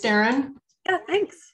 Darren. Yeah, thanks.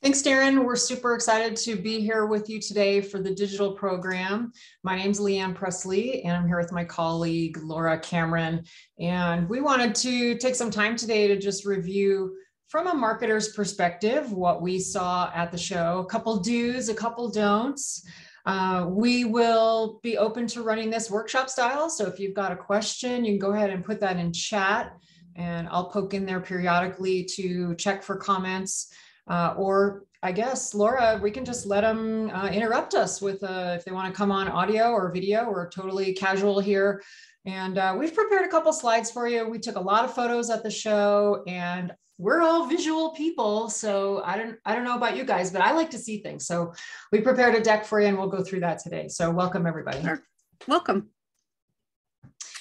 Thanks, Darren. We're super excited to be here with you today for the digital program. My name is Leanne Presley, and I'm here with my colleague, Laura Cameron. And we wanted to take some time today to just review from a marketer's perspective what we saw at the show, a couple do's, a couple don'ts. Uh, we will be open to running this workshop style. So if you've got a question, you can go ahead and put that in chat and I'll poke in there periodically to check for comments. Uh, or I guess, Laura, we can just let them uh, interrupt us with uh, if they want to come on audio or video. We're totally casual here. And uh, we've prepared a couple slides for you. We took a lot of photos at the show and we're all visual people. So I don't, I don't know about you guys, but I like to see things. So we prepared a deck for you and we'll go through that today. So welcome everybody. Sure. Welcome.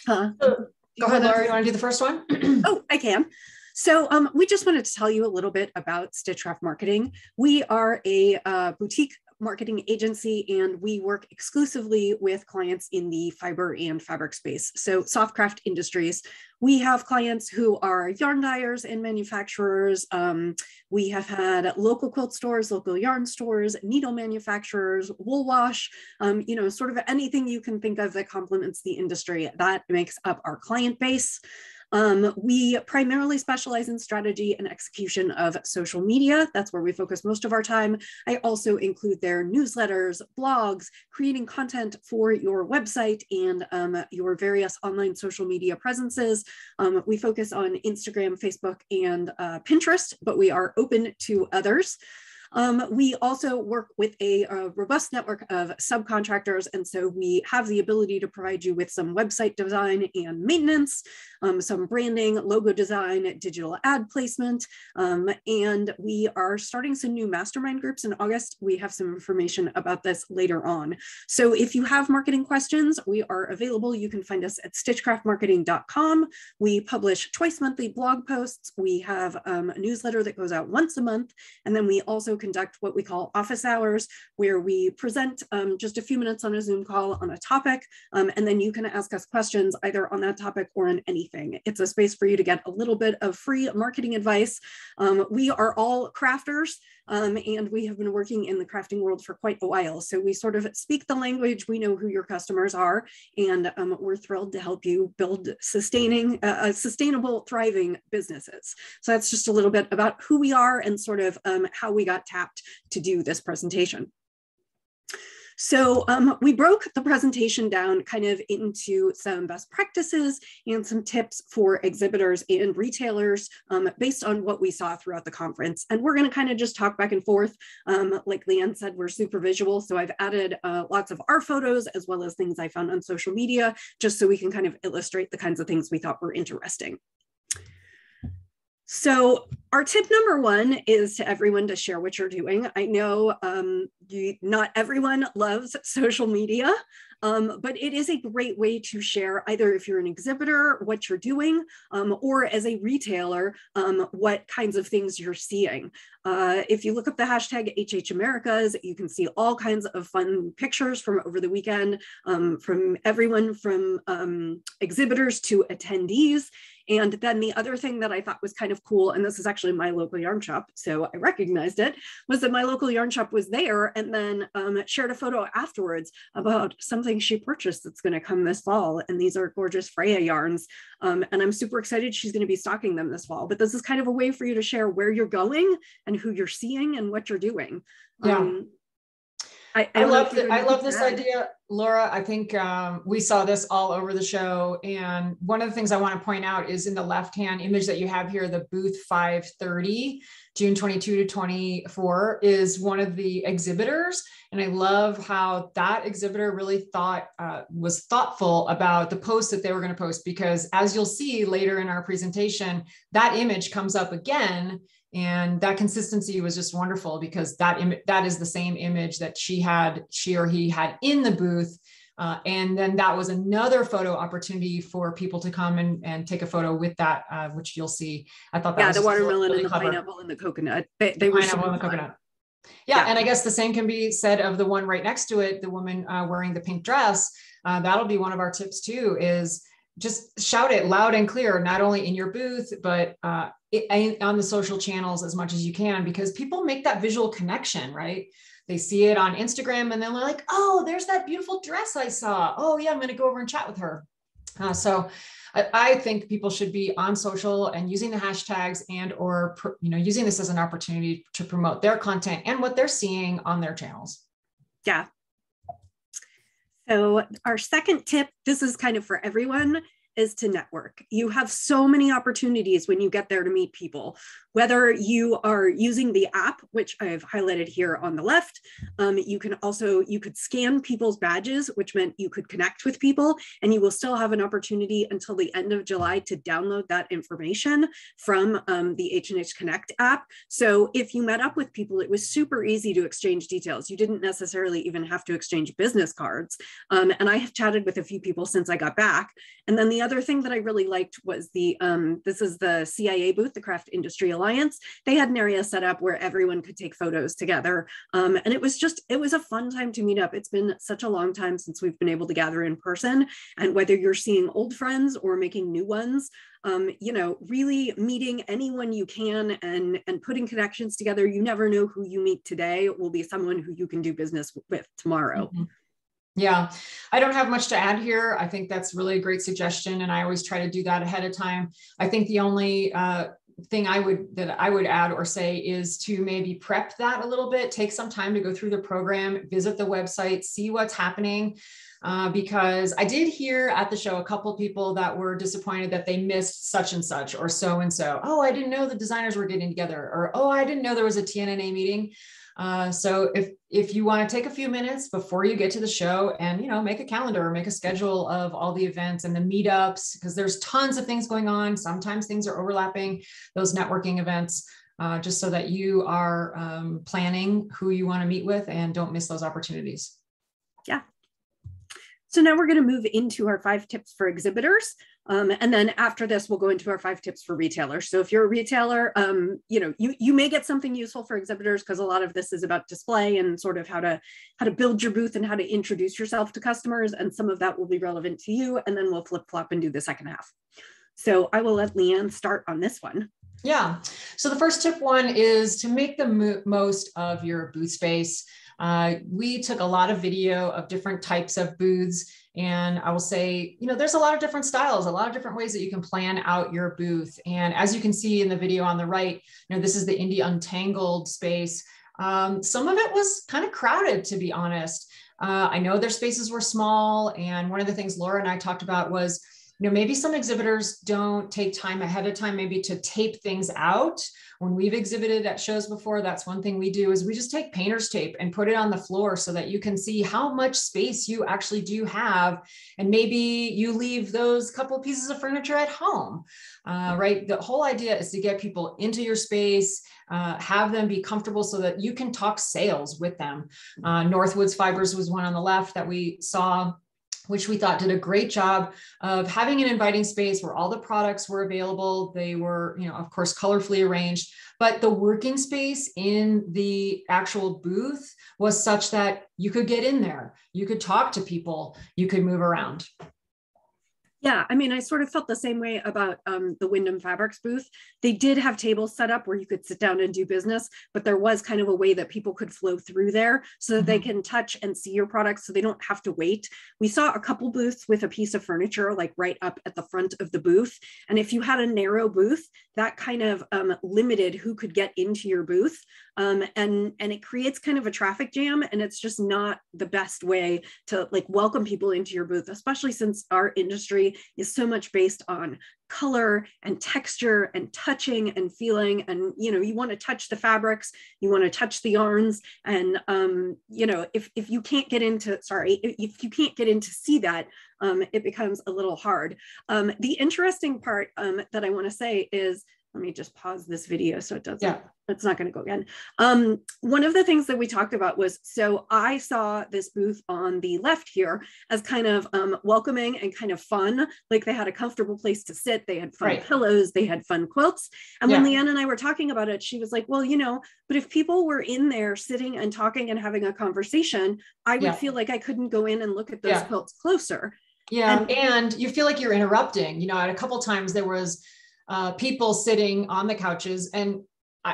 Huh. So, go ahead, Laura. You want to do the first one? oh, I can. So um, we just wanted to tell you a little bit about Stitchcraft Marketing. We are a uh, boutique marketing agency and we work exclusively with clients in the fiber and fabric space. So Softcraft Industries, we have clients who are yarn dyers and manufacturers. Um, we have had local quilt stores, local yarn stores, needle manufacturers, wool wash, um, you know, sort of anything you can think of that complements the industry that makes up our client base. Um, we primarily specialize in strategy and execution of social media. That's where we focus most of our time. I also include their newsletters, blogs, creating content for your website and um, your various online social media presences. Um, we focus on Instagram, Facebook, and uh, Pinterest, but we are open to others. Um, we also work with a, a, robust network of subcontractors, and so we have the ability to provide you with some website design and maintenance, um, some branding, logo design, digital ad placement, um, and we are starting some new mastermind groups in August. We have some information about this later on. So if you have marketing questions, we are available. You can find us at stitchcraftmarketing.com. We publish twice monthly blog posts. We have um, a newsletter that goes out once a month, and then we also conduct what we call office hours, where we present um, just a few minutes on a Zoom call on a topic, um, and then you can ask us questions either on that topic or on anything. It's a space for you to get a little bit of free marketing advice. Um, we are all crafters. Um, and we have been working in the crafting world for quite a while. So we sort of speak the language, we know who your customers are, and um, we're thrilled to help you build sustaining, uh, sustainable, thriving businesses. So that's just a little bit about who we are and sort of um, how we got tapped to do this presentation. So um, we broke the presentation down kind of into some best practices and some tips for exhibitors and retailers um, based on what we saw throughout the conference. And we're gonna kind of just talk back and forth. Um, like Leanne said, we're super visual. So I've added uh, lots of our photos as well as things I found on social media, just so we can kind of illustrate the kinds of things we thought were interesting. So our tip number one is to everyone to share what you're doing. I know um, you, not everyone loves social media, um, but it is a great way to share either if you're an exhibitor, what you're doing, um, or as a retailer, um, what kinds of things you're seeing. Uh, if you look up the hashtag HH Americas, you can see all kinds of fun pictures from over the weekend um, from everyone from um, exhibitors to attendees. And then the other thing that I thought was kind of cool, and this is actually my local yarn shop, so I recognized it, was that my local yarn shop was there and then um, shared a photo afterwards about something she purchased that's going to come this fall. And these are gorgeous Freya yarns. Um, and I'm super excited she's going to be stocking them this fall. But this is kind of a way for you to share where you're going and who you're seeing and what you're doing. Yeah. Um, I, I, I love the, I love this idea, Laura. I think um, we saw this all over the show. And one of the things I want to point out is in the left-hand image that you have here, the booth 530, June 22 to 24 is one of the exhibitors. And I love how that exhibitor really thought, uh, was thoughtful about the post that they were going to post, because as you'll see later in our presentation, that image comes up again and that consistency was just wonderful because that Im- that is the same image that she had she or he had in the booth. Uh, and then that was another photo opportunity for people to come and, and take a photo with that uh, which you'll see. I thought that yeah was the watermelon really and the clever. pineapple and the coconut. They, they were pineapple and the coconut. Yeah, yeah, and i guess the same can be said of the one right next to it the woman uh, wearing the pink dress. Uh, that'll be one of our tips too is just shout it loud and clear, not only in your booth, but uh, it, on the social channels as much as you can, because people make that visual connection, right? They see it on Instagram and then they're like, oh, there's that beautiful dress I saw. Oh, yeah, I'm going to go over and chat with her. Uh, so I, I, think people should be on social and using the hashtags and or you know using this as an opportunity to promote their content and what they're seeing on their channels. Yeah, so, our second tip this is kind of for everyone is to network. You have so many opportunities when you get there to meet people, whether you are using the app, which I've highlighted here on the left. Um, you can also, you could scan people's badges, which meant you could connect with people and you will still have an opportunity until the end of July to download that information from um, the H&H Connect app. So if you met up with people, it was super easy to exchange details. You didn't necessarily even have to exchange business cards. Um, and I have chatted with a few people since I got back. And then the other thing that I really liked was the, um, this is the CIA booth, the Craft Industry Alliance. They had an area set up where everyone could take photos together. Um, and it was just, it was a fun time to meet up. It's been such a long time since we've been able to gather in person. And whether you're seeing old friends or making new ones, um, you know, really meeting anyone you can and, and putting connections together. You never know who you meet today will be someone who you can do business with tomorrow. Mm -hmm. Yeah, I don't have much to add here. I think that's really a great suggestion, and I always try to do that ahead of time. I think the only uh, thing I would that I would add or say is to maybe prep that a little bit. Take some time to go through the program, visit the website, see what's happening. Uh, because I did hear at the show a couple people that were disappointed that they missed such and such or so and so. Oh, I didn't know the designers were getting together, or oh, I didn't know there was a TNNA meeting. Uh, so if if you want to take a few minutes before you get to the show and you know make a calendar or make a schedule of all the events and the meetups because there's tons of things going on. Sometimes things are overlapping those networking events. Uh, just so that you are um, planning who you want to meet with and don't miss those opportunities. Yeah. So now we're going to move into our five tips for exhibitors. Um, and then after this, we'll go into our five tips for retailers. So if you're a retailer, um, you know, you, you may get something useful for exhibitors because a lot of this is about display and sort of how to how to build your booth and how to introduce yourself to customers. And some of that will be relevant to you. And then we'll flip flop and do the second half. So I will let Leanne start on this one. Yeah. So the first tip one is to make the mo most of your booth space. Uh, we took a lot of video of different types of booths and I will say, you know, there's a lot of different styles, a lot of different ways that you can plan out your booth. And as you can see in the video on the right, you know, this is the Indie Untangled space. Um, some of it was kind of crowded, to be honest. Uh, I know their spaces were small. And one of the things Laura and I talked about was, you know, maybe some exhibitors don't take time ahead of time, maybe to tape things out when we've exhibited at shows before, that's one thing we do is we just take painter's tape and put it on the floor so that you can see how much space you actually do have. And maybe you leave those couple pieces of furniture at home, uh, right? The whole idea is to get people into your space, uh, have them be comfortable so that you can talk sales with them. Uh, Northwoods Fibers was one on the left that we saw which we thought did a great job of having an inviting space where all the products were available. They were, you know, of course, colorfully arranged, but the working space in the actual booth was such that you could get in there, you could talk to people, you could move around. Yeah, I mean, I sort of felt the same way about um, the Windham Fabrics booth. They did have tables set up where you could sit down and do business, but there was kind of a way that people could flow through there so that mm -hmm. they mm-hmm. can touch and see your products so they don't have to wait. We saw a couple booths with a piece of furniture like right up at the front of the booth. And if you had a narrow booth, that kind of um, limited who could get into your booth. Um, and, and it creates kind of a traffic jam and it's just not the best way to like welcome people into your booth, especially since our industry is so much based on color and texture and touching and feeling. And you know you want to touch the fabrics you want to touch the yarns. And um you know if if you can't get into sorry if you can't get in to see that um it becomes a little hard. Um the interesting part um that i want to say is let me just pause this video so it doesn't yeah it's not going to go again. Um, one of the things that we talked about was so I saw this booth on the left here as kind of um, welcoming and kind of fun. Like they had a comfortable place to sit, they had fun right. pillows, they had fun quilts. And yeah. when Leanne and I were talking about it, she was like, Well, you know, but if people were in there sitting and talking and having a conversation, I would yeah. feel like I couldn't go in and look at those quilts closer. Yeah, and, and you feel like you're interrupting. You know, at a couple times there was uh, people sitting on the couches, and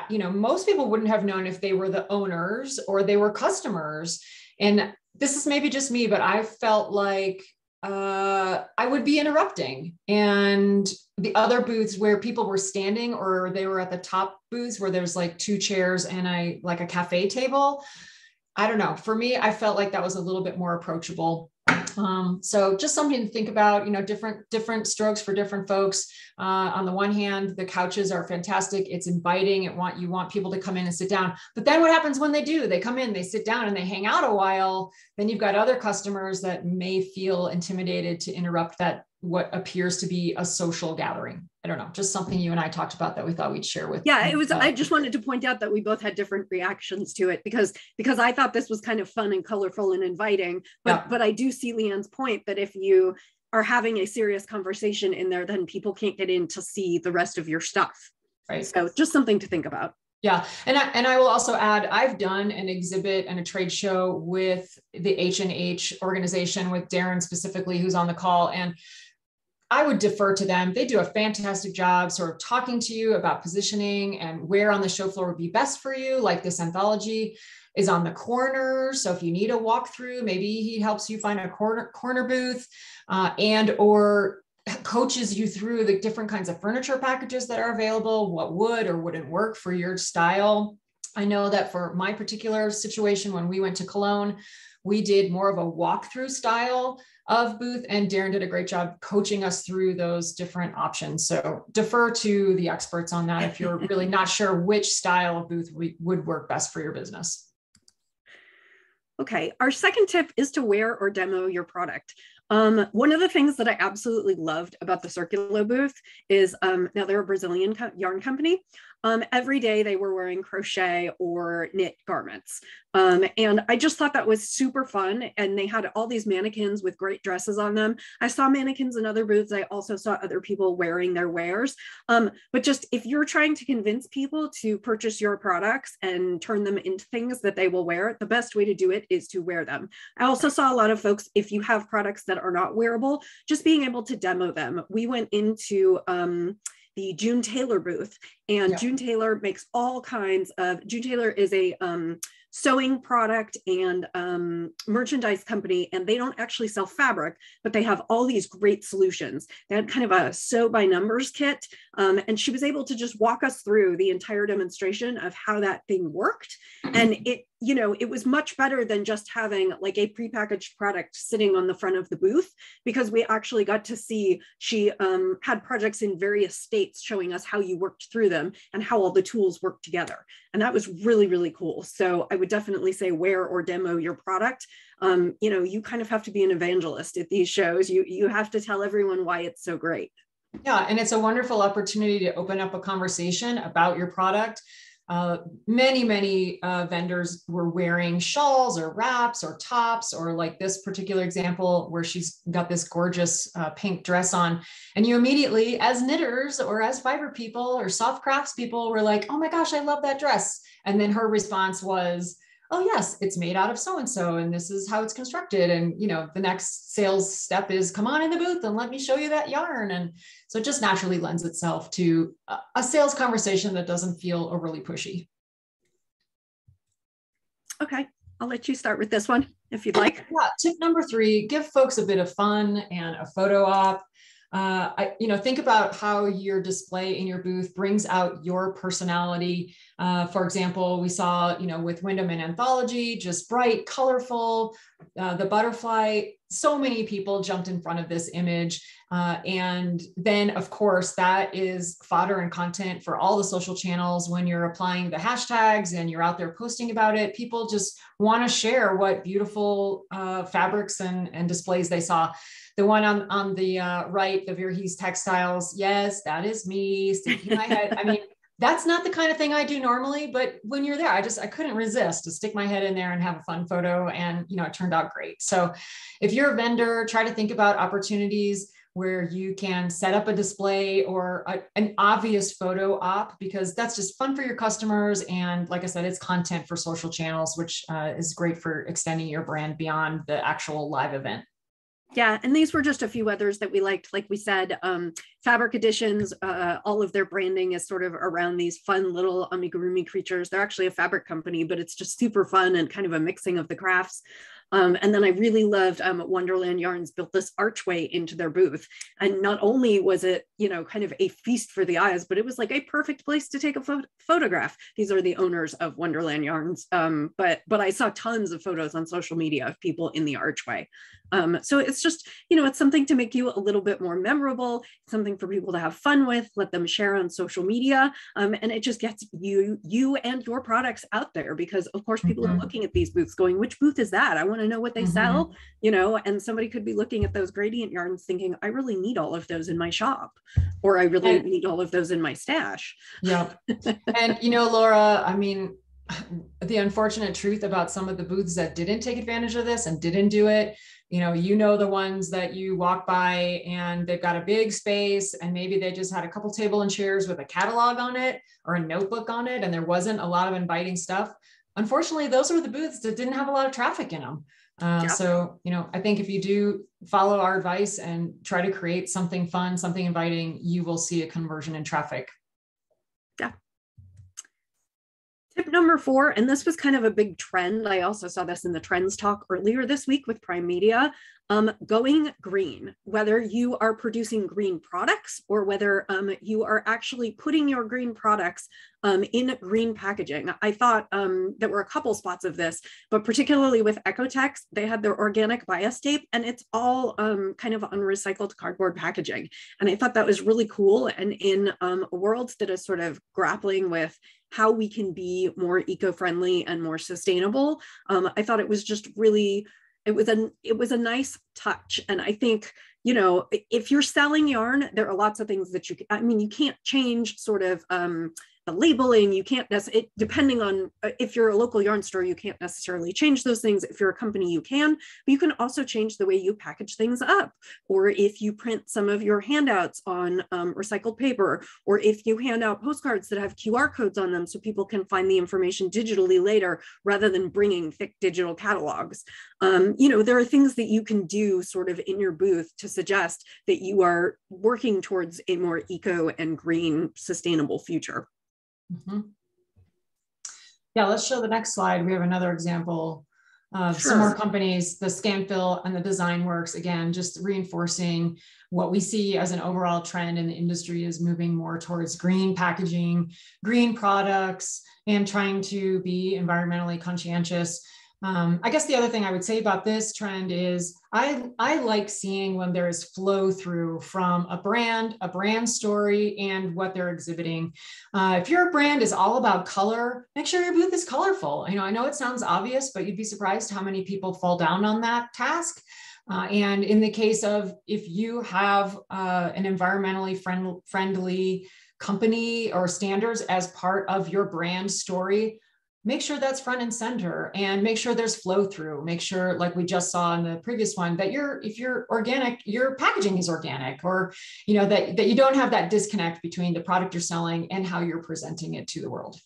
you know, most people wouldn't have known if they were the owners or they were customers. And this is maybe just me, but I felt like uh, I would be interrupting. And the other booths where people were standing or they were at the top booths where there's like two chairs and I like a cafe table. I don't know. For me, I felt like that was a little bit more approachable. Um, so just something to think about, you know, different different strokes for different folks. Uh, on the one hand, the couches are fantastic. It's inviting. It want you want people to come in and sit down. But then what happens when they do? They come in, they sit down, and they hang out a while. Then you've got other customers that may feel intimidated to interrupt that what appears to be a social gathering. I don't know, just something you and I talked about that we thought we'd share with. Yeah, it was. Uh, I just wanted to point out that we both had different reactions to it because because I thought this was kind of fun and colorful and inviting, but yeah. but I do see Leanne's point that if you are having a serious conversation in there, then people can't get in to see the rest of your stuff. Right. So just something to think about. Yeah, and I, and I will also add, I've done an exhibit and a trade show with the H and H organization with Darren specifically, who's on the call, and I would defer to them. They do a fantastic job sort of talking to you about positioning and where on the show floor would be best for you. Like this anthology is on the corner. So if you need a walkthrough, maybe he helps you find a corner, corner booth uh, and or coaches you through the different kinds of furniture packages that are available, what would or wouldn't work for your style. I know that for my particular situation, when we went to Cologne, we did more of a walkthrough style of booth and Darren did a great job coaching us through those different options. So defer to the experts on that if you're really not sure which style of booth would work best for your business. Okay, our second tip is to wear or demo your product. Um, one of the things that I absolutely loved about the Circulo booth is um, now they're a Brazilian co yarn company. Um, every day they were wearing crochet or knit garments. Um, and I just thought that was super fun. And they had all these mannequins with great dresses on them. I saw mannequins in other booths. I also saw other people wearing their wares. Um, but just if you're trying to convince people to purchase your products and turn them into things that they will wear, the best way to do it is to wear them. I also saw a lot of folks, if you have products that are not wearable, just being able to demo them. We went into, um, the June Taylor booth. And. June Taylor makes all kinds of, June Taylor is a um, sewing product and um, merchandise company, and they don't actually sell fabric, but they have all these great solutions. They had kind of a sew by numbers kit, um, and she was able to just walk us through the entire demonstration of how that thing worked. And it you know, it was much better than just having like a prepackaged product sitting on the front of the booth because we actually got to see she um, had projects in various states showing us how you worked through them and how all the tools work together. And that was really, really cool. So I would definitely say wear or demo your product. Um, you know, you kind of have to be an evangelist at these shows. You, you have to tell everyone why it's so great. Yeah, and it's a wonderful opportunity to open up a conversation about your product uh, many, many uh, vendors were wearing shawls or wraps or tops, or like this particular example where she's got this gorgeous uh, pink dress on. And you immediately, as knitters or as fiber people or soft crafts people, were like, oh my gosh, I love that dress. And then her response was, oh yes it's made out of so and so and this is how it's constructed and you know the next sales step is come on in the booth and let me show you that yarn. And so it just naturally lends itself to a sales conversation that doesn't feel overly pushy. Okay i'll let you start with this one if you'd like. Yeah tip number three give folks a bit of fun and a photo op uh, I, you know, think about how your display in your booth brings out your personality. Uh, for example, we saw, you know, with Windham and Anthology, just bright, colorful, uh, the butterfly. So many people jumped in front of this image. Uh, and then, of course, that is fodder and content for all the social channels. When you're applying the hashtags and you're out there posting about it, people just want to share what beautiful uh, fabrics and, and displays they saw. The one on, on the uh, right, the Verhees textiles, yes, that is me sticking my head. I mean, that's not the kind of thing I do normally, but when you're there, I just I couldn't resist to stick my head in there and have a fun photo, and you know it turned out great. So, if you're a vendor, try to think about opportunities where you can set up a display or a, an obvious photo op because that's just fun for your customers. And like I said, it's content for social channels, which uh, is great for extending your brand beyond the actual live event. Yeah, and these were just a few others that we liked. Like we said, um, Fabric Editions, uh, all of their branding is sort of around these fun little amigurumi creatures. They're actually a fabric company, but it's just super fun and kind of a mixing of the crafts. Um, and then I really loved um, Wonderland Yarns built this archway into their booth. And not only was it, you know, kind of a feast for the eyes, but it was like a perfect place to take a pho photograph. These are the owners of Wonderland Yarns. Um, but, but I saw tons of photos on social media of people in the archway. Um, so it's just, you know, it's something to make you a little bit more memorable, something for people to have fun with, let them share on social media. Um, and it just gets you, you and your products out there because of course people mm -hmm. are mm-hmm. looking at these booths going, which booth is that? I want to know what they mm -hmm. sell, you know, and somebody could be looking at those gradient yarns thinking, I really need all of those in my shop, or I really and, need all of those in my stash. Yeah. and, you know, Laura, I mean, the unfortunate truth about some of the booths that didn't take advantage of this and didn't do it you know you know the ones that you walk by and they've got a big space and maybe they just had a couple table and chairs with a catalog on it or a notebook on it and there wasn't a lot of inviting stuff unfortunately those were the booths that didn't have a lot of traffic in them uh, yeah. so you know i think if you do follow our advice and try to create something fun something inviting you will see a conversion in traffic yeah Tip number four, and this was kind of a big trend. I also saw this in the trends talk earlier this week with Prime Media. Um, going green, whether you are producing green products or whether um, you are actually putting your green products um, in green packaging. I thought um, there were a couple spots of this, but particularly with Ecotex, they had their organic bias tape and it's all um, kind of unrecycled cardboard packaging. And I thought that was really cool. And in um, a world that is sort of grappling with how we can be more eco-friendly and more sustainable. Um, I thought it was just really, it was a it was a nice touch. And I think, you know, if you're selling yarn, there are lots of things that you, I mean, you can't change sort of um, the labeling you can't it depending on uh, if you're a local yarn store you can't necessarily change those things. If you're a company you can but you can also change the way you package things up. Or if you print some of your handouts on um, recycled paper or if you hand out postcards that have qr codes on them so people can find the information digitally later rather than bringing thick digital catalogs. Um, you know there are things that you can do sort of in your booth to suggest that you are working towards a more eco and green sustainable future Mm-hmm. Yeah, let's show the next slide. We have another example of sure. some more companies, the Scanfil and the Design Works, again, just reinforcing what we see as an overall trend in the industry is moving more towards green packaging, green products, and trying to be environmentally conscientious. Um, I guess the other thing I would say about this trend is I, I like seeing when there is flow through from a brand, a brand story, and what they're exhibiting. Uh, if your brand is all about color, make sure your booth is colorful. You know, I know it sounds obvious, but you'd be surprised how many people fall down on that task. Uh, and in the case of if you have uh, an environmentally friend, friendly company or standards as part of your brand story, make sure that's front and center and make sure there's flow through. Make sure like we just saw in the previous one that you're if you're organic your packaging is organic or you know that, that you don't have that disconnect between the product you're selling and how you're presenting it to the world.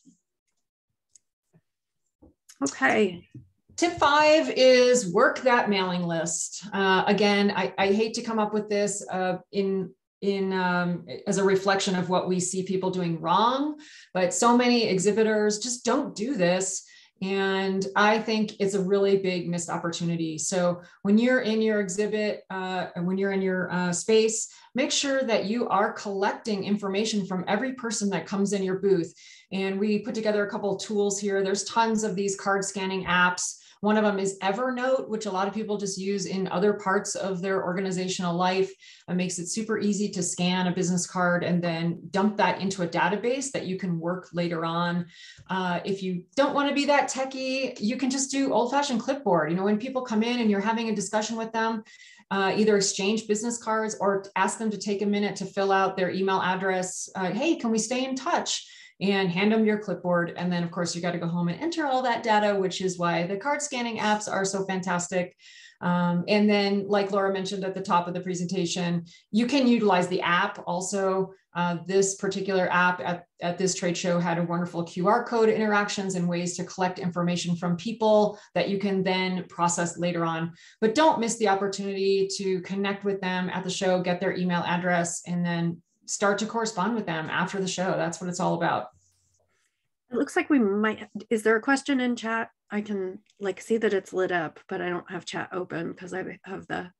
Okay. Tip five is work that mailing list. Uh, again, I, I, hate to come up with this uh, in in um, as a reflection of what we see people doing wrong. But so many exhibitors just don't do this. And i think it's a really big missed opportunity. So when you're in your exhibit uh, when you're in your uh, space make sure that you are collecting information from every person that comes in your booth. And we put together a couple tools here. There's tons of these card scanning apps one of them is Evernote, which a lot of people just use in other parts of their organizational life. It makes it super easy to scan a business card and then dump that into a database that you can work later on. Uh, if you don't want to be that techie, you can just do old fashioned clipboard. You know, when people come in and you're having a discussion with them, uh, either exchange business cards or ask them to take a minute to fill out their email address. Uh, hey, can we stay in touch? And hand them your clipboard. And then of course you got to go home and enter all that data, which is why the card scanning apps are so fantastic. Um, and then, like Laura mentioned at the top of the presentation, you can utilize the app also. Uh, this particular app at, at this trade show had a wonderful QR code interactions and ways to collect information from people that you can then process later on. But don't miss the opportunity to connect with them at the show, get their email address, and then start to correspond with them after the show. That's what it's all about. It looks like we might, is there a question in chat? I can like see that it's lit up, but I don't have chat open because I have the.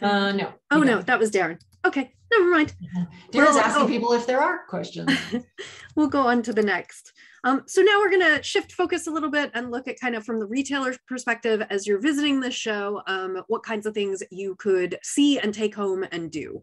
Uh, no. Oh no, that was Darren. Okay, never mind. Darren's asking oh. people if there are questions. we'll go on to the next. Um, so now we're going to shift focus a little bit and look at kind of from the retailer's perspective as you're visiting the show, um, what kinds of things you could see and take home and do.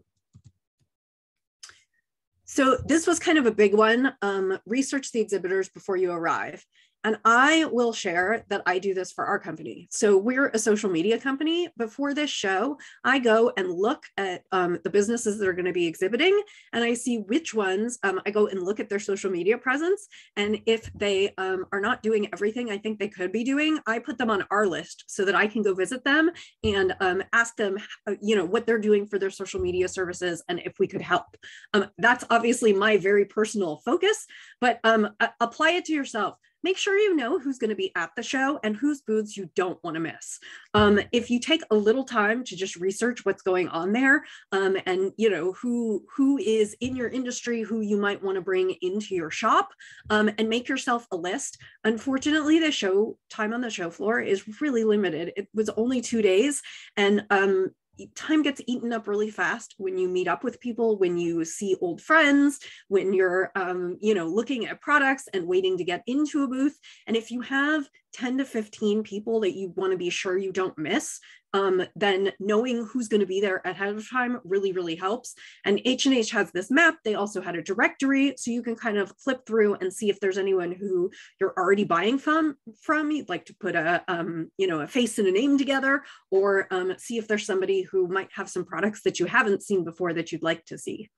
So this was kind of a big one. Um, research the exhibitors before you arrive. And I will share that I do this for our company. So we're a social media company. Before this show, I go and look at um, the businesses that are going to be exhibiting, and I see which ones. Um, I go and look at their social media presence, and if they um, are not doing everything I think they could be doing, I put them on our list so that I can go visit them and um, ask them, uh, you know, what they're doing for their social media services and if we could help. Um, that's obviously my very personal focus, but um, apply it to yourself make sure you know who's going to be at the show and whose booths you don't want to miss. Um, if you take a little time to just research what's going on there um, and you know who who is in your industry, who you might want to bring into your shop, um, and make yourself a list. Unfortunately, the show time on the show floor is really limited. It was only two days, and um, time gets eaten up really fast when you meet up with people when you see old friends when you're um, you know looking at products and waiting to get into a booth. And if you have 10 to 15 people that you want to be sure you don't miss um, then knowing who's going to be there ahead of time really, really helps. And H&H has this map. They also had a directory, so you can kind of flip through and see if there's anyone who you're already buying from. From you'd like to put a, um, you know, a face and a name together, or um, see if there's somebody who might have some products that you haven't seen before that you'd like to see.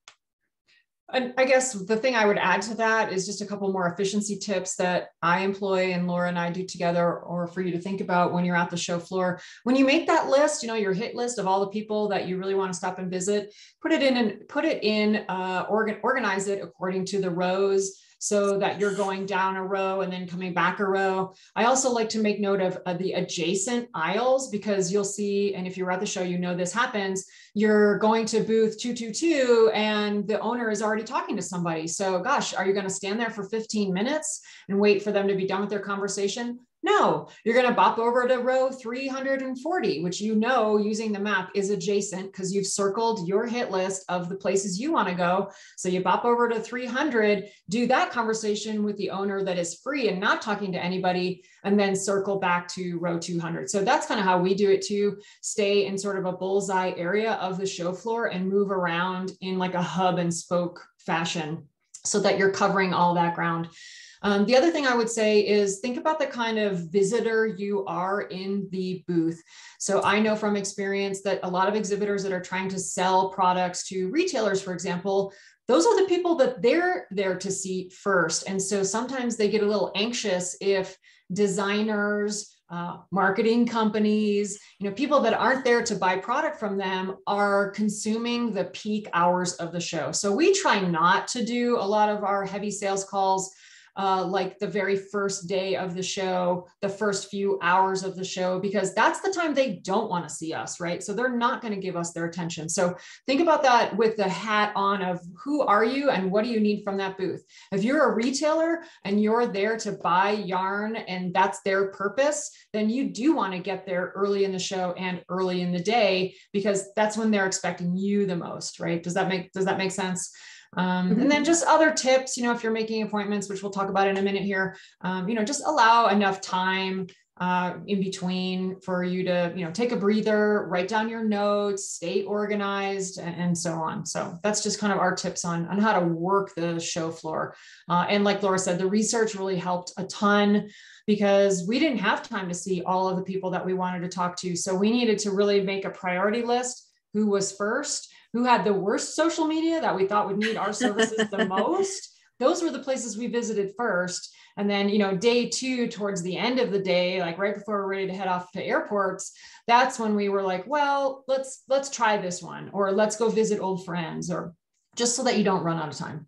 And I guess the thing I would add to that is just a couple more efficiency tips that I employ and Laura and I do together, or for you to think about when you're at the show floor. When you make that list, you know, your hit list of all the people that you really want to stop and visit, put it in and put it in, uh, organ, organize it according to the rows so that you're going down a row and then coming back a row. I also like to make note of uh, the adjacent aisles because you'll see, and if you're at the show, you know this happens, you're going to booth 222 and the owner is already talking to somebody. So gosh, are you going to stand there for 15 minutes and wait for them to be done with their conversation? No, you're going to bop over to row 340, which you know using the map is adjacent because you've circled your hit list of the places you want to go. So you bop over to 300, do that conversation with the owner that is free and not talking to anybody, and then circle back to row 200. So that's kind of how we do it too. Stay in sort of a bullseye area of the show floor and move around in like a hub and spoke fashion so that you're covering all that ground. Um, the other thing I would say is think about the kind of visitor you are in the booth. So I know from experience that a lot of exhibitors that are trying to sell products to retailers, for example, those are the people that they're there to see first. And so sometimes they get a little anxious if designers, uh, marketing companies, you know, people that aren't there to buy product from them are consuming the peak hours of the show. So we try not to do a lot of our heavy sales calls uh, like the very first day of the show, the first few hours of the show, because that's the time they don't want to see us, right? So they're not going to give us their attention. So think about that with the hat on of who are you and what do you need from that booth? If you're a retailer and you're there to buy yarn and that's their purpose, then you do want to get there early in the show and early in the day because that's when they're expecting you the most, right? Does that make does that make sense? Um, mm-hmm. And then just other tips, you know, if you're making appointments, which we'll talk about in a minute here, um, you know, just allow enough time uh, in between for you to, you know, take a breather, write down your notes, stay organized, and, and so on. So that's just kind of our tips on, on how to work the show floor. Uh, and like Laura said, the research really helped a ton because we didn't have time to see all of the people that we wanted to talk to. So we needed to really make a priority list who was first who had the worst social media that we thought would need our services the most those were the places we visited first. And then, you know, day two, towards the end of the day, like right before we're ready to head off to airports, that's when we were like, well, let's let's try this one, or let's go visit old friends, or just so that you don't run out of time.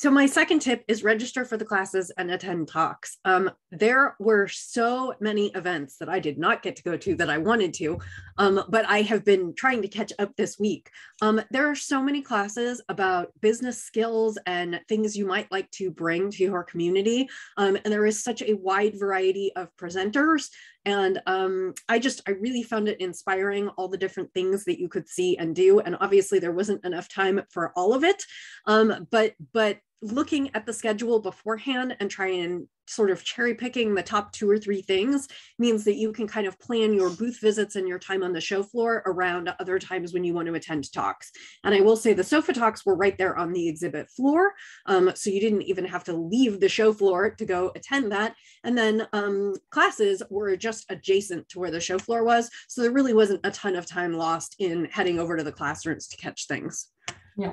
So my second tip is register for the classes and attend talks. Um, there were so many events that I did not get to go to that I wanted to, um, but I have been trying to catch up this week. Um, there are so many classes about business skills and things you might like to bring to your community. Um, and there is such a wide variety of presenters and um, I just, I really found it inspiring, all the different things that you could see and do. And obviously there wasn't enough time for all of it. Um, but, but looking at the schedule beforehand and trying and sort of cherry picking the top two or three things means that you can kind of plan your booth visits and your time on the show floor around other times when you want to attend talks. And I will say the sofa talks were right there on the exhibit floor. Um, so you didn't even have to leave the show floor to go attend that. And then um, classes were just adjacent to where the show floor was. So there really wasn't a ton of time lost in heading over to the classrooms to catch things. Yeah.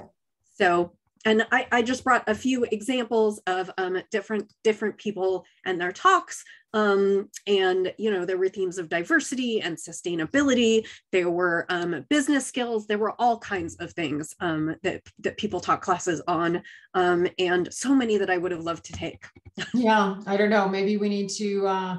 So and I, I, just brought a few examples of um, different different people and their talks. Um, and you know there were themes of diversity and sustainability. There were um, business skills. There were all kinds of things um, that that people taught classes on, um, and so many that I would have loved to take. yeah, I don't know. Maybe we need to uh,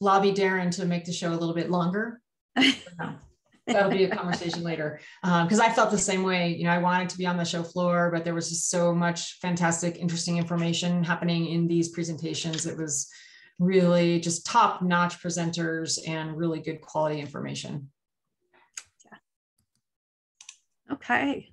lobby Darren to make the show a little bit longer. that'll be a conversation later. Because um, i felt the same way. You know i wanted to be on the show floor but there was just so much fantastic interesting information happening in these presentations. It was really just top notch presenters and really good quality information. Yeah. okay.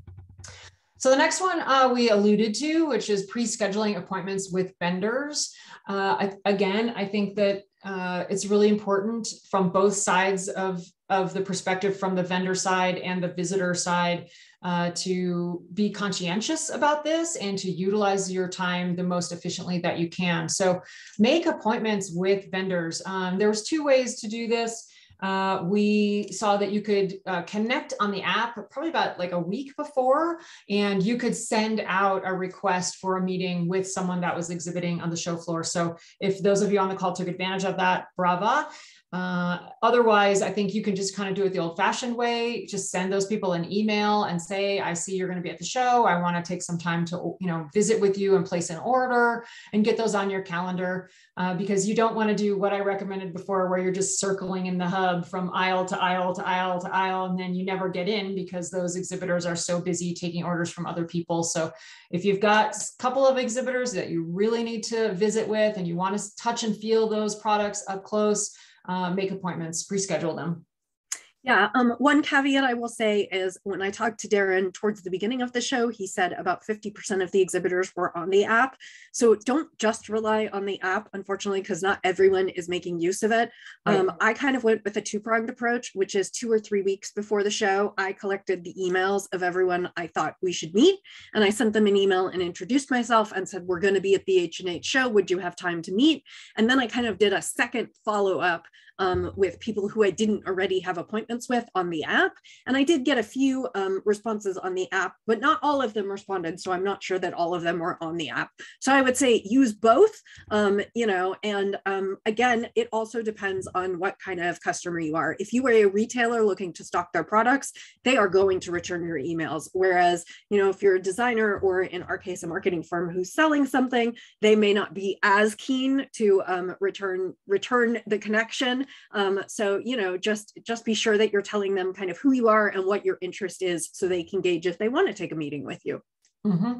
So the next one uh, we alluded to, which is pre-scheduling appointments with vendors. Uh, I, again, I think that uh, it's really important from both sides of of the perspective from the vendor side and the visitor side uh, to be conscientious about this and to utilize your time the most efficiently that you can. So make appointments with vendors. Um, there was two ways to do this. Uh, we saw that you could uh, connect on the app probably about like a week before, and you could send out a request for a meeting with someone that was exhibiting on the show floor. So if those of you on the call took advantage of that, brava. Uh, otherwise, I think you can just kind of do it the old fashioned way. Just send those people an email and say, I see you're going to be at the show. I want to take some time to, you know, visit with you and place an order and get those on your calendar uh, because you don't want to do what I recommended before, where you're just circling in the hub from aisle to aisle to aisle to aisle, and then you never get in because those exhibitors are so busy taking orders from other people. So if you've got a couple of exhibitors that you really need to visit with and you want to touch and feel those products up close, uh, make appointments, pre-schedule them. Yeah, um, one caveat I will say is when I talked to Darren towards the beginning of the show, he said about 50% of the exhibitors were on the app. So don't just rely on the app, unfortunately, because not everyone is making use of it. Right. Um, I kind of went with a two pronged approach, which is two or three weeks before the show, I collected the emails of everyone I thought we should meet. And I sent them an email and introduced myself and said, We're going to be at the H&H show. Would you have time to meet? And then I kind of did a second follow up um, with people who I didn't already have appointments with on the app. And I did get a few um, responses on the app, but not all of them responded. So I'm not sure that all of them were on the app. So I would say use both, um, you know, and um, again, it also depends on what kind of customer you are. If you are a retailer looking to stock their products, they are going to return your emails. Whereas, you know, if you're a designer or in our case, a marketing firm who's selling something, they may not be as keen to um, return return the connection um, so, you know, just just be sure that you're telling them kind of who you are and what your interest is so they can gauge if they want to take a meeting with you. Mm-hmm.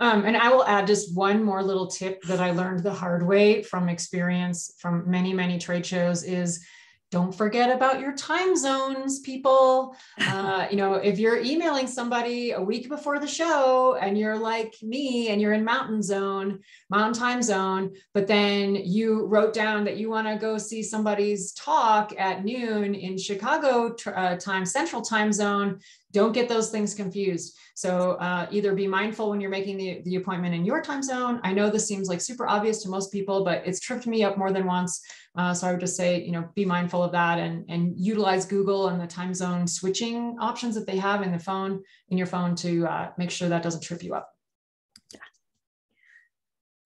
Um, and I will add just one more little tip that I learned the hard way from experience from many, many trade shows is don't forget about your time zones people. Uh, you know if you're emailing somebody a week before the show and you're like me and you're in mountain zone mountain time zone but then you wrote down that you want to go see somebody's talk at noon in chicago uh, time central time zone don't get those things confused. So uh, either be mindful when you're making the, the appointment in your time zone. I know this seems like super obvious to most people, but it's tripped me up more than once. Uh, so I would just say, you know, be mindful of that and, and utilize Google and the time zone switching options that they have in the phone, in your phone to uh, make sure that doesn't trip you up.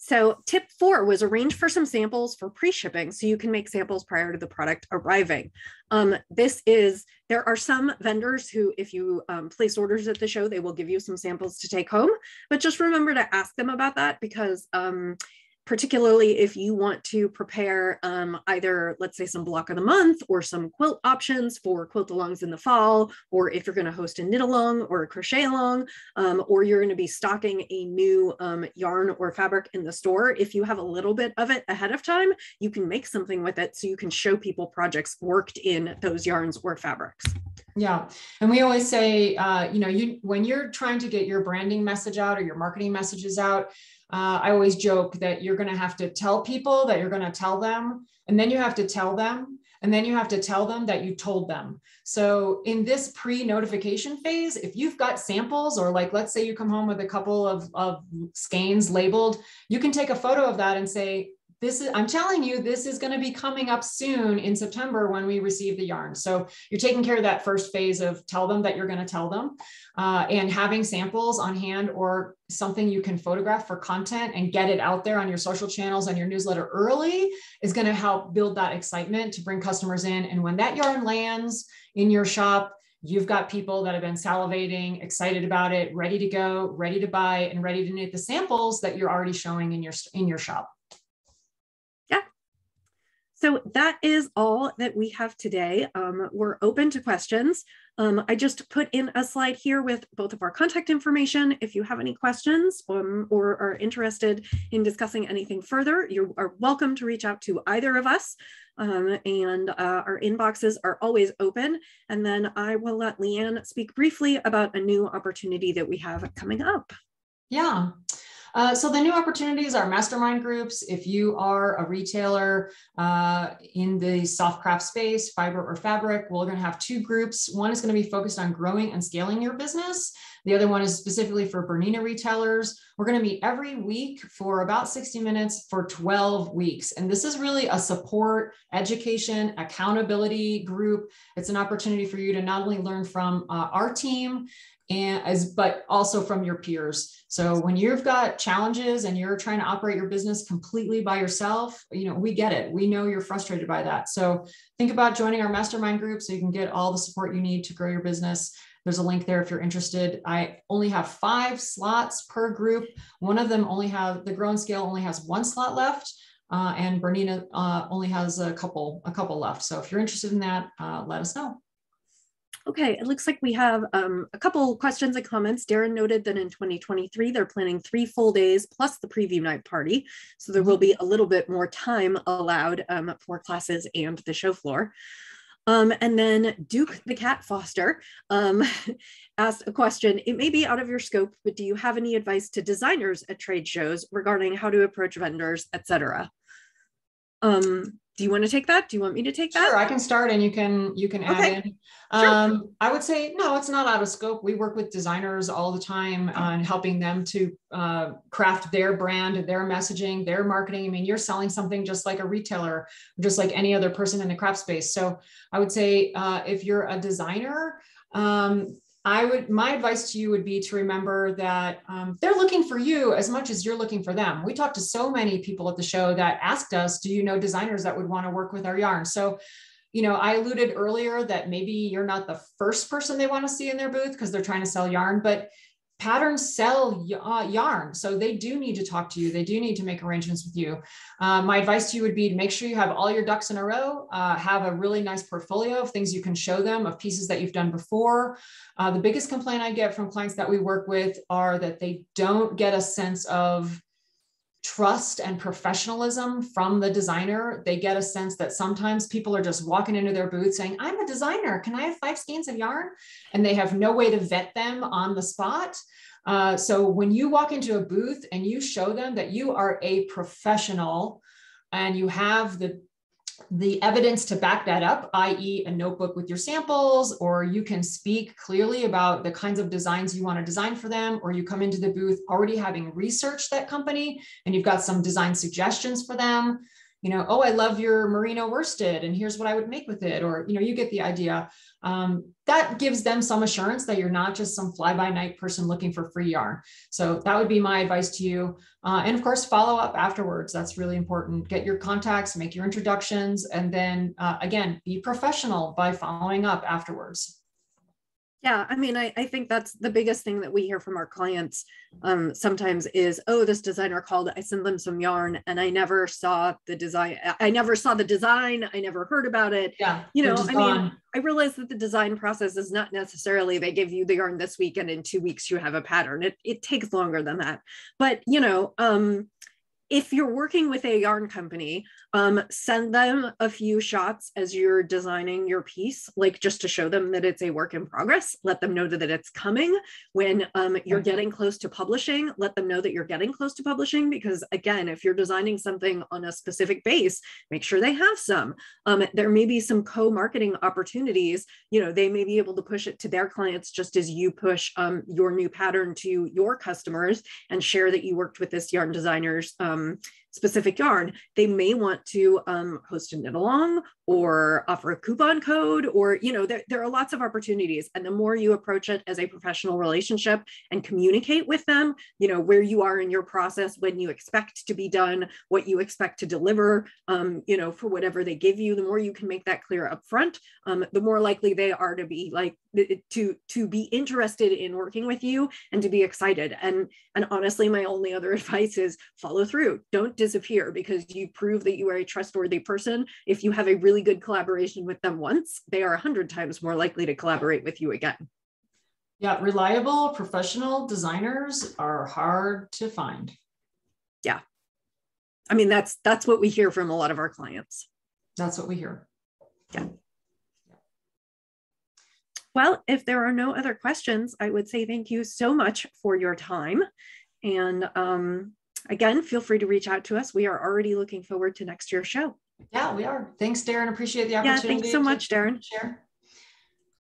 So tip four was arrange for some samples for pre-shipping so you can make samples prior to the product arriving. Um, this is, there are some vendors who, if you um, place orders at the show, they will give you some samples to take home, but just remember to ask them about that because um, particularly if you want to prepare um, either, let's say, some block of the month or some quilt options for quilt alongs in the fall, or if you're going to host a knit along or a crochet along, um, or you're going to be stocking a new um, yarn or fabric in the store. If you have a little bit of it ahead of time, you can make something with it so you can show people projects worked in those yarns or fabrics. Yeah, and we always say, uh, you know, you when you're trying to get your branding message out or your marketing messages out, uh, I always joke that you're going to have to tell people that you're going to tell them, and then you have to tell them, and then you have to tell them that you told them. So in this pre-notification phase, if you've got samples, or like let's say you come home with a couple of, of skeins labeled, you can take a photo of that and say, this is i'm telling you this is going to be coming up soon in september when we receive the yarn so you're taking care of that first phase of tell them that you're going to tell them uh, and having samples on hand or something you can photograph for content and get it out there on your social channels and your newsletter early is going to help build that excitement to bring customers in and when that yarn lands in your shop you've got people that have been salivating, excited about it, ready to go, ready to buy, and ready to knit the samples that you're already showing in your in your shop. So that is all that we have today. Um, we're open to questions. Um, I just put in a slide here with both of our contact information. If you have any questions um, or are interested in discussing anything further, you are welcome to reach out to either of us. Um, and uh, our inboxes are always open. And then I will let Leanne speak briefly about a new opportunity that we have coming up. Yeah. Uh, so the new opportunities are mastermind groups. If you are a retailer uh, in the soft craft space, fiber or fabric, we're going to have two groups. One is going to be focused on growing and scaling your business. The other one is specifically for Bernina retailers. We're going to meet every week for about 60 minutes for 12 weeks. And this is really a support, education, accountability group. It's an opportunity for you to not only learn from uh, our team, and as but also from your peers so when you've got challenges and you're trying to operate your business completely by yourself you know we get it we know you're frustrated by that so think about joining our mastermind group so you can get all the support you need to grow your business there's a link there if you're interested i only have five slots per group one of them only have the grown scale only has one slot left uh, and Bernina uh, only has a couple a couple left so if you're interested in that uh, let us know Okay, it looks like we have um, a couple questions and comments. Darren noted that in 2023, they're planning three full days plus the preview night party. So there will be a little bit more time allowed um, for classes and the show floor. Um, and then Duke the Cat Foster um, asked a question. It may be out of your scope, but do you have any advice to designers at trade shows regarding how to approach vendors, etc.? Um, do you want to take that? Do you want me to take that? Sure, I can start and you can you can add okay. in. Um, sure. I would say no, it's not out of scope. We work with designers all the time on helping them to uh, craft their brand, their messaging, their marketing. I mean, you're selling something just like a retailer, just like any other person in the craft space. So I would say uh, if you're a designer, um, I would, my advice to you would be to remember that um, they're looking for you as much as you're looking for them. We talked to so many people at the show that asked us, do you know designers that would want to work with our yarn? So, you know, I alluded earlier that maybe you're not the first person they want to see in their booth because they're trying to sell yarn, but patterns sell uh, yarn. So they do need to talk to you. They do need to make arrangements with you. Uh, my advice to you would be to make sure you have all your ducks in a row uh, have a really nice portfolio of things you can show them of pieces that you've done before. Uh, the biggest complaint i get from clients that we work with are that they don't get a sense of trust and professionalism from the designer, they get a sense that sometimes people are just walking into their booth saying, I'm a designer. Can I have five skeins of yarn? And they have no way to vet them on the spot. Uh, so when you walk into a booth and you show them that you are a professional and you have the the evidence to back that up, i.e., a notebook with your samples, or you can speak clearly about the kinds of designs you want to design for them, or you come into the booth already having researched that company and you've got some design suggestions for them. You know, oh, I love your merino worsted, and here's what I would make with it, or you know, you get the idea. Um, that gives them some assurance that you're not just some fly by night person looking for free yarn. So that would be my advice to you. Uh, and of course, follow up afterwards. That's really important. Get your contacts, make your introductions, and then uh, again, be professional by following up afterwards. Yeah, I mean, I, I think that's the biggest thing that we hear from our clients um, sometimes is, oh, this designer called, I sent them some yarn and I never saw the design. I never saw the design. I never heard about it. Yeah. You know, I mean, I realize that the design process is not necessarily they give you the yarn this week and in two weeks you have a pattern. It, it takes longer than that. But, you know, um, if you're working with a yarn company, um, send them a few shots as you're designing your piece, like just to show them that it's a work in progress. Let them know that it's coming. When um, you're getting close to publishing, let them know that you're getting close to publishing. Because again, if you're designing something on a specific base, make sure they have some. Um, there may be some co-marketing opportunities. You know, they may be able to push it to their clients just as you push um, your new pattern to your customers and share that you worked with this yarn designers um, um, specific yarn, they may want to um, host a knit along or offer a coupon code, or, you know, there, there are lots of opportunities. And the more you approach it as a professional relationship and communicate with them, you know, where you are in your process, when you expect to be done, what you expect to deliver, um, you know, for whatever they give you, the more you can make that clear up front, um, the more likely they are to be like, to to be interested in working with you and to be excited and and honestly my only other advice is follow through don't disappear because you prove that you are a trustworthy person. If you have a really good collaboration with them once they are a hundred times more likely to collaborate with you again. Yeah reliable professional designers are hard to find. Yeah. I mean that's that's what we hear from a lot of our clients. That's what we hear. Yeah. Well, if there are no other questions, I would say thank you so much for your time. And um, again, feel free to reach out to us. We are already looking forward to next year's show. Yeah, we are. Thanks, Darren. Appreciate the opportunity. Yeah, thanks so much, Darren. Share.